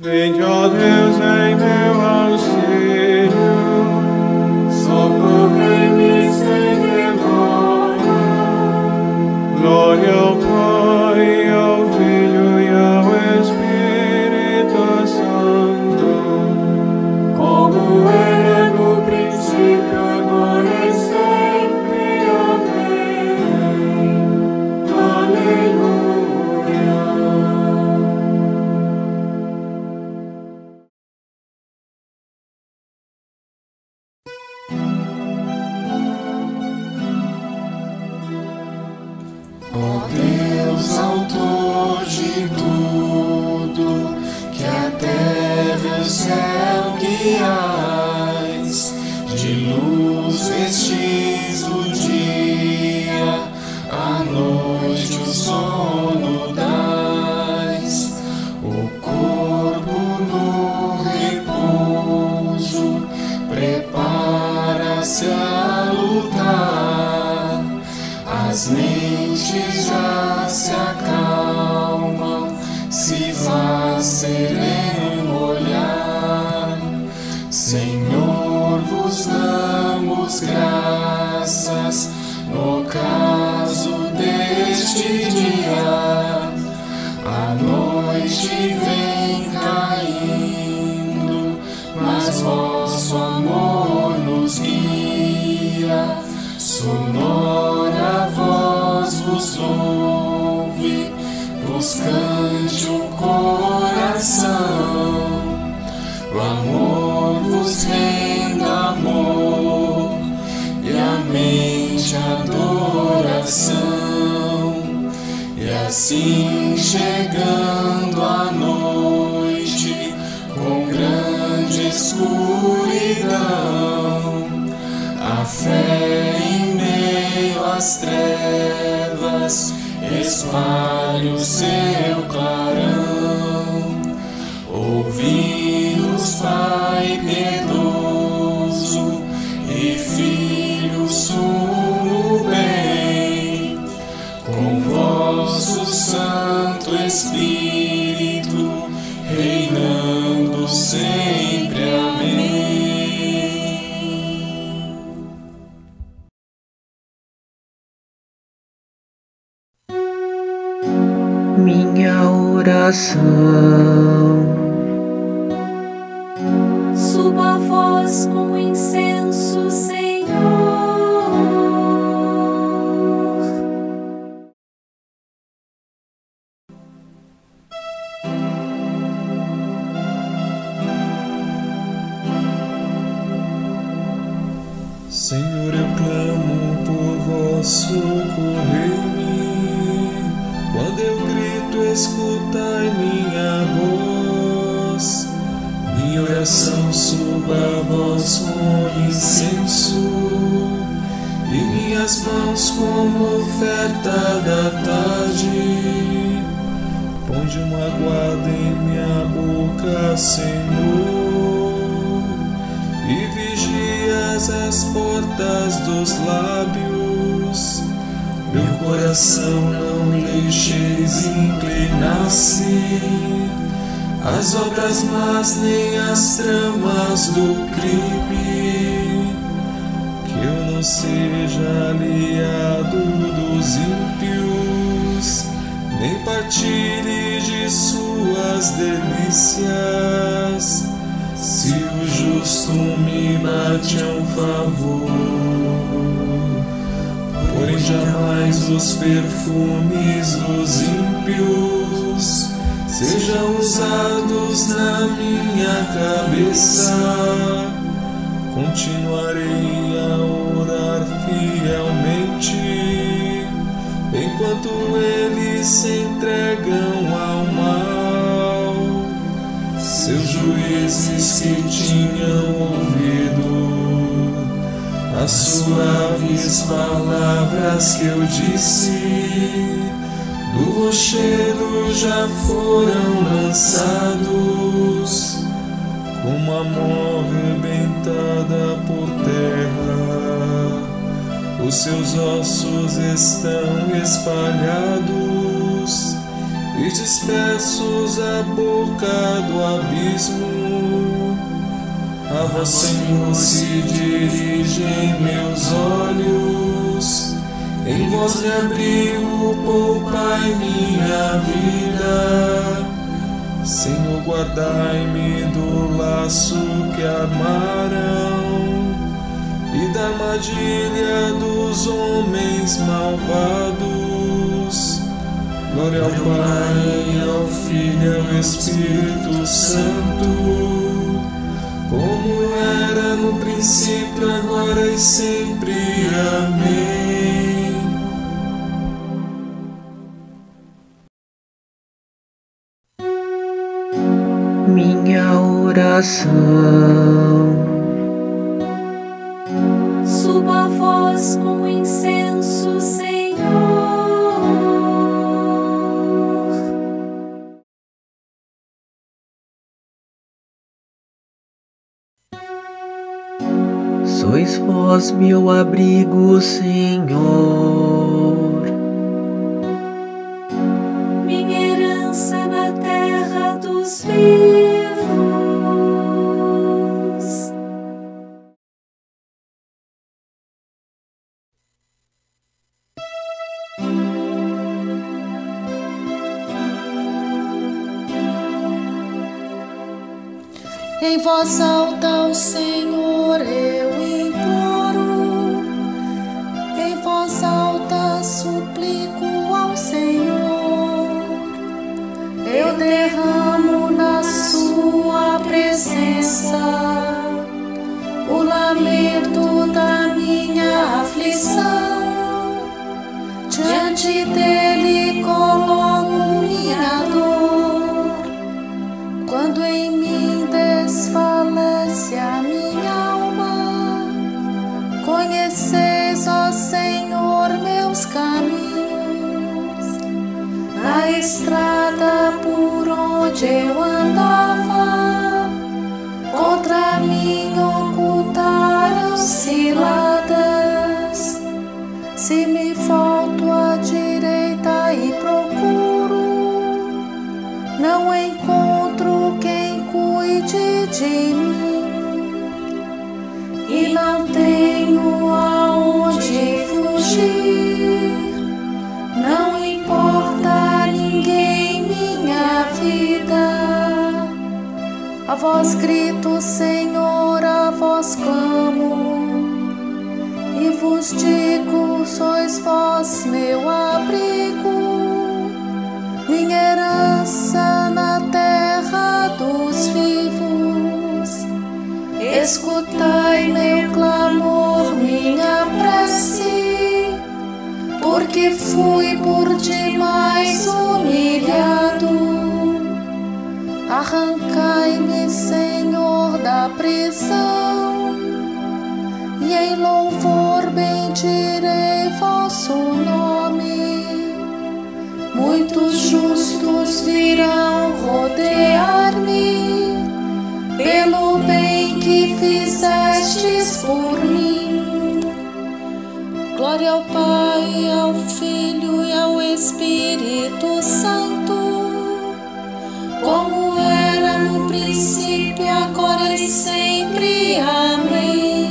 Vinde, ó Deus, em meu auxílio, Ó Deus, às trevas espalha o seu clarão. Ouvi-nos, Pai piedoso minha oração. Suba a voz com incenso, minhas mãos como oferta da tarde. Ponde uma guarda em minha boca, Senhor e vigias as portas dos lábios. Meu coração não deixeis inclinar-se às obras más nem às tramas do crime. Não seja aliado dos ímpios, nem partilhe de suas delícias. Se o justo me bate a um favor, porém jamais os perfumes dos ímpios sejam usados na minha cabeça. Continuarei a fielmente enquanto eles se entregam ao mal seus juízes que tinham ouvido as suaves palavras que eu disse, do rochedo já foram lançados, como a mão arrebentada por terra. Os seus ossos estão espalhados e dispersos à boca do abismo. A vós, Senhor, se dirigem meus olhos, em vós me abrigo, poupai minha vida. Senhor, guardai-me do laço que armaram da armadilha dos homens malvados. Glória ao Pai, ao Filho e ao Espírito Santo, como era no princípio, agora e sempre. Amém. Minha oração. Sois vós meu abrigo, Senhor. Minha herança na terra dos vivos. Em voz alta ao before. Ao Filho e ao Espírito Santo, como era no princípio, agora e sempre. Amém.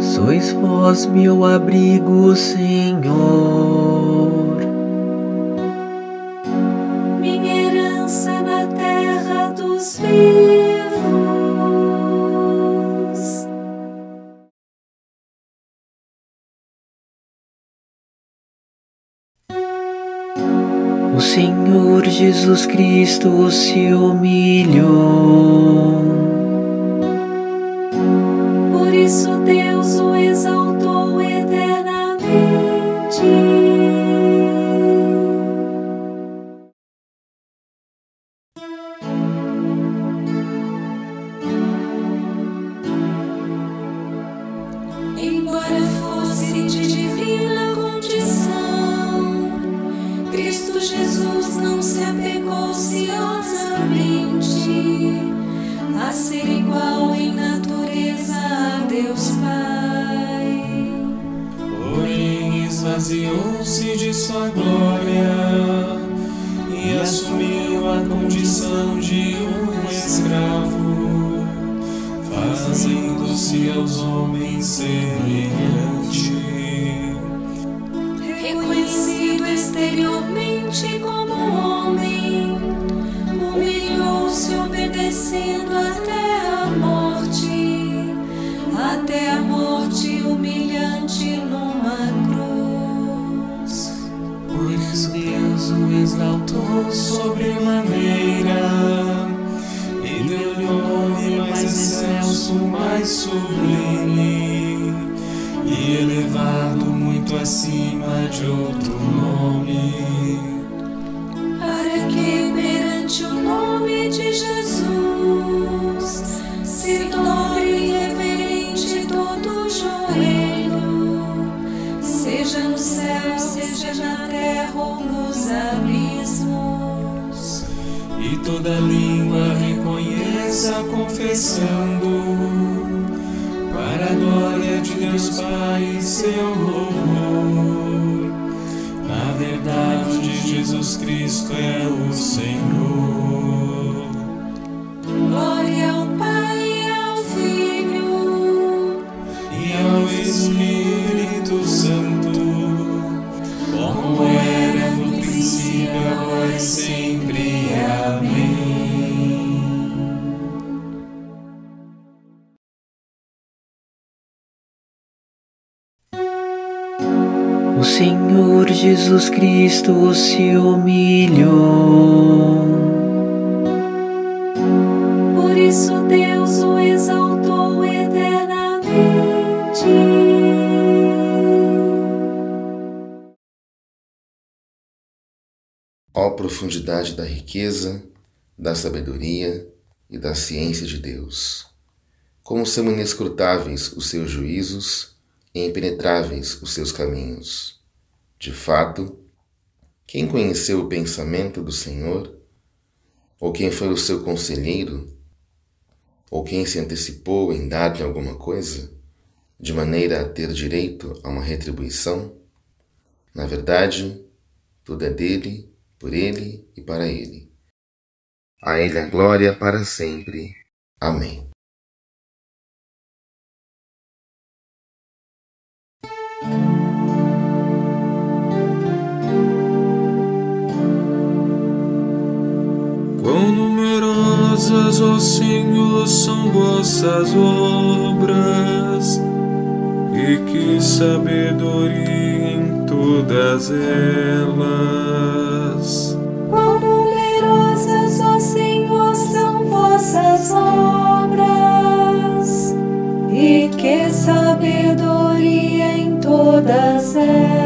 Sois vós meu abrigo, Senhor. Jesus Cristo se humilhou. Por isso Deus o exaltou apropriou-se de sua glória e assumiu a condição de um escravo, fazendo-se aos homens semelhante. Reconhecido exteriormente como homem, humilhou-se obedecendo até a morte, até a morte humilhante numa Deus o exaltou sobremaneira e deu-lhe o nome mais excelso, mais sublime e elevado muito acima de outro nome. Toda língua reconheça confessando para a glória de Deus Pai seu louvor. Na verdade, Jesus Cristo é o Senhor. Jesus Cristo se humilhou. Por isso Deus o exaltou eternamente. Ó profundidade da riqueza, da sabedoria e da ciência de Deus! Como são inescrutáveis os seus juízos e impenetráveis os seus caminhos. De fato, quem conheceu o pensamento do Senhor? Ou quem foi o seu conselheiro? Ou quem se antecipou em dar-lhe alguma coisa, de maneira a ter direito a uma retribuição? Na verdade, tudo é dele, por ele e para ele. A ele a glória para sempre. Amém. Numerosas, ó Senhor, são vossas obras, e que sabedoria em todas elas. Quão numerosas, ó Senhor, são vossas obras, e que sabedoria em todas elas.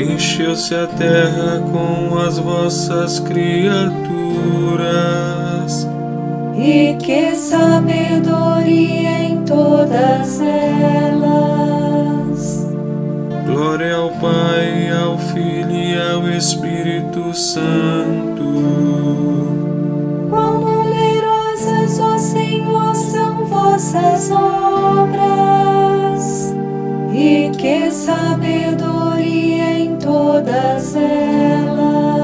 Encheu-se a terra com as vossas criaturas. E que sabedoria em todas elas. Glória ao Pai, ao Filho e ao Espírito Santo. Quão numerosas, ó Senhor, são vossas obras, e que sabedoria todas elas.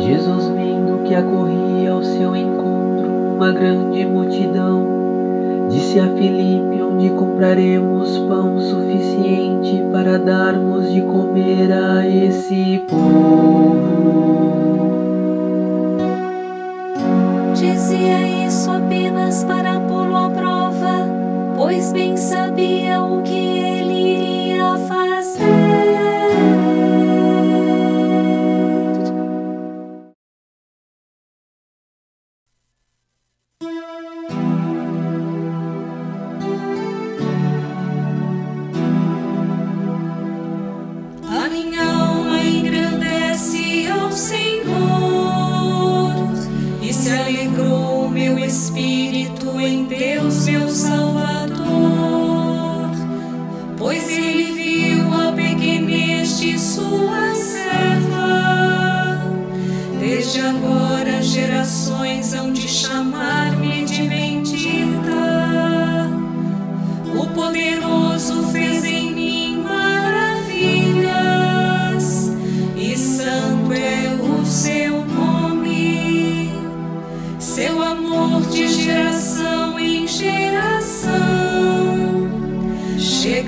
Jesus, vendo que acorria ao seu encontro uma grande multidão, disse a Filipe: Onde compraremos pão suficiente para darmos de comer a esse povo?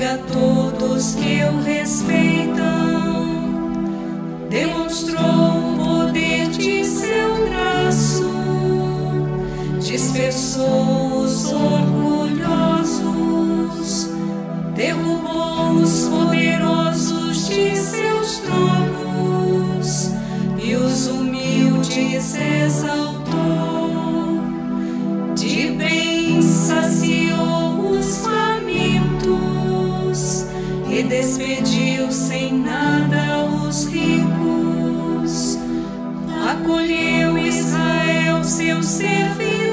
A todos que o respeitam, demonstrou o poder de seu braço, dispersou Acolheu Israel, seu servidor,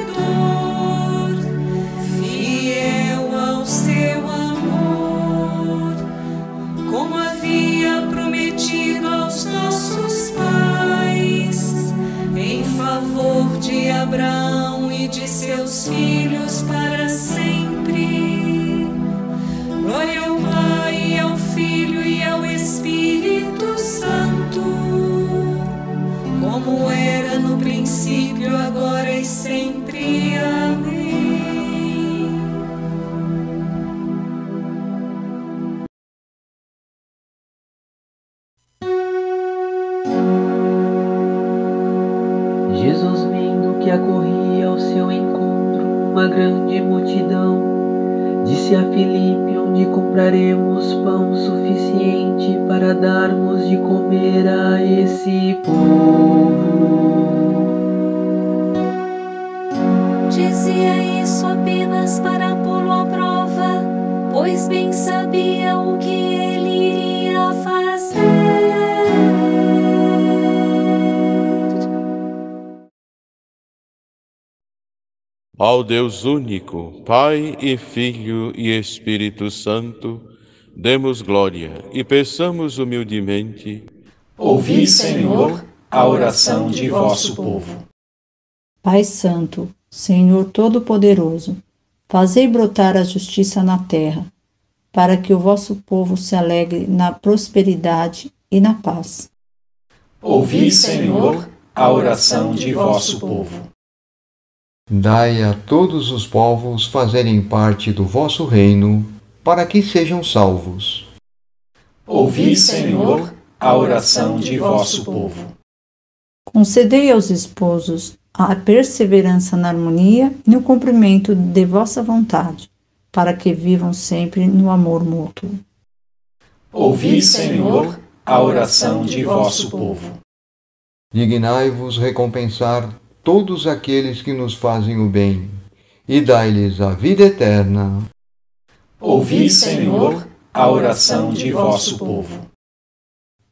que acorria ao seu encontro uma grande multidão, disse a Filipe: Onde compraremos pão suficiente para darmos de comer a esse povo? Dizia isso apenas para pô-lo à prova, pois bem sabia o que Ao Deus único, Pai e Filho e Espírito Santo, demos glória e peçamos humildemente. Ouvi, Senhor, a oração de vosso povo. Pai Santo, Senhor Todo-Poderoso, fazei brotar a justiça na terra, para que o vosso povo se alegre na prosperidade e na paz. Ouvi, Senhor, a oração de vosso povo. Dai a todos os povos fazerem parte do vosso reino, para que sejam salvos. Ouvi, Senhor, a oração de vosso povo. Concedei aos esposos a perseverança na harmonia e no cumprimento de vossa vontade, para que vivam sempre no amor mútuo. Ouvi, Senhor, a oração de vosso povo. Dignai-vos recompensar todos aqueles que nos fazem o bem, e dai-lhes a vida eterna. Ouvi, Senhor, a oração de vosso povo.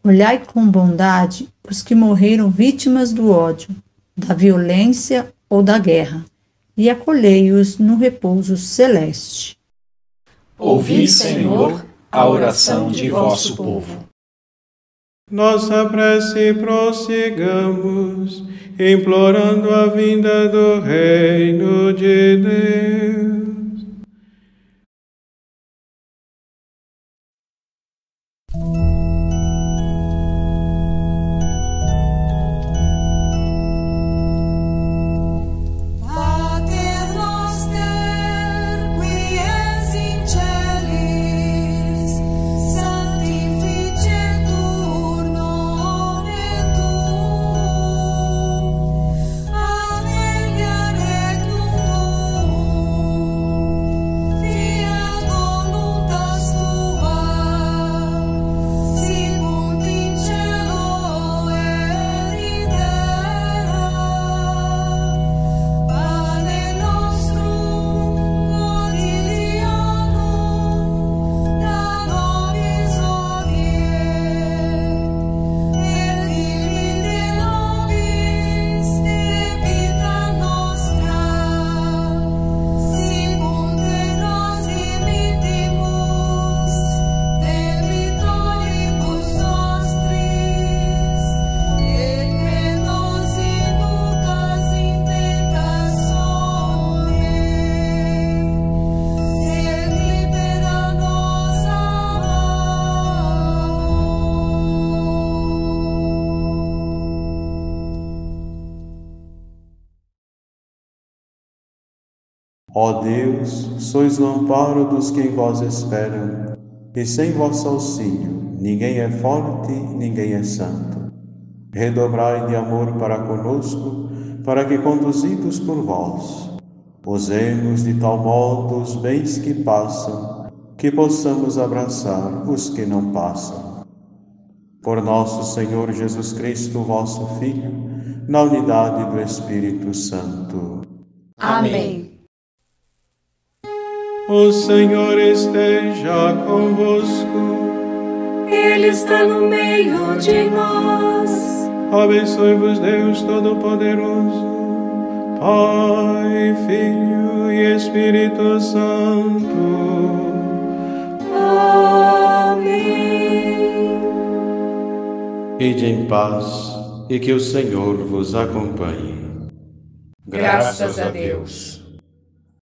Olhai com bondade os que morreram vítimas do ódio, da violência ou da guerra, e acolhei-os no repouso celeste. Ouvi, Senhor, a oração de vosso povo. Nossa prece prossigamos, implorando a vinda do Reino de Deus. Deus, sois o amparo dos que em vós esperam, e sem vosso auxílio ninguém é forte, ninguém é santo. Redobrai de amor para conosco, para que, conduzidos por vós, usemos de tal modo os bens que passam, que possamos abraçar os que não passam. Por nosso Senhor Jesus Cristo, vosso Filho, na unidade do Espírito Santo. Amém. O Senhor esteja convosco. Ele está no meio de nós. Abençoe-vos, Deus Todo-Poderoso, Pai, Filho e Espírito Santo. Amém. Ide em paz e que o Senhor vos acompanhe. Graças a Deus.